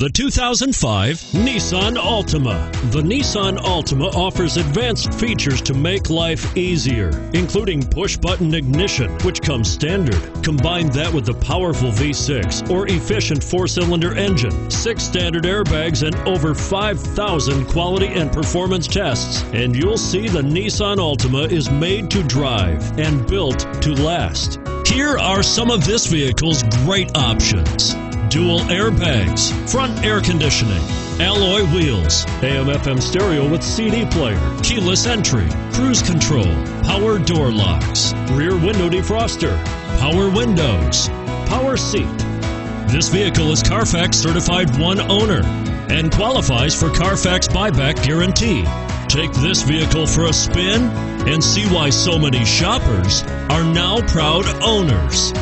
The 2005 Nissan Altima. The Nissan Altima offers advanced features to make life easier, including push button ignition, which comes standard. Combine that with the powerful V6 or efficient four cylinder engine, six standard airbags, and over 5,000 quality and performance tests, and you'll see the Nissan Altima is made to drive and built to last. Here are some of this vehicle's great options dual airbags, front air conditioning, alloy wheels, AM FM stereo with CD player, keyless entry, cruise control, power door locks, rear window defroster, power windows, power seat. This vehicle is Carfax certified one owner and qualifies for Carfax buyback guarantee. Take this vehicle for a spin and see why so many shoppers are now proud owners.